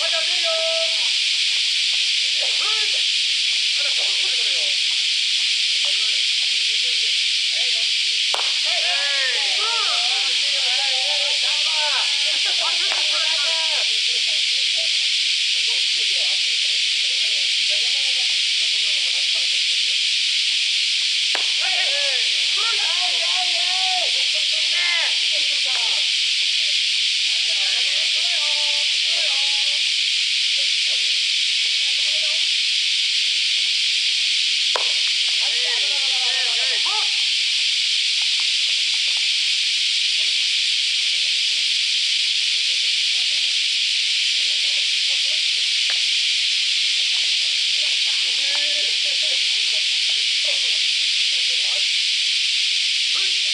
Hey! Hey!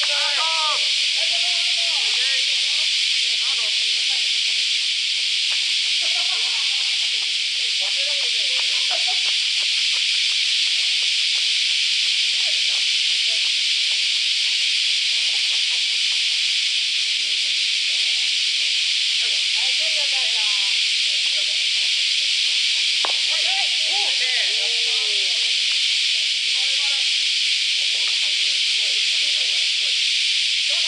Okay.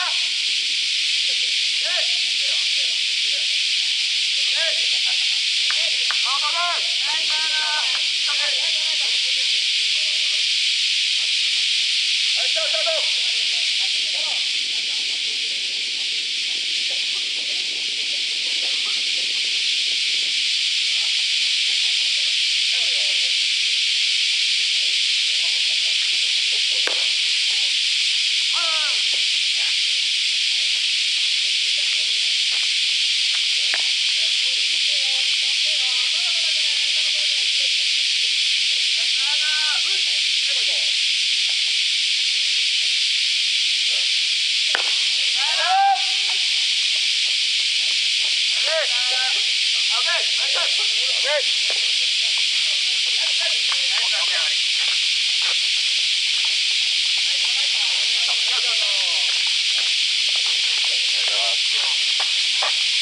Hey! Okay. Thank you.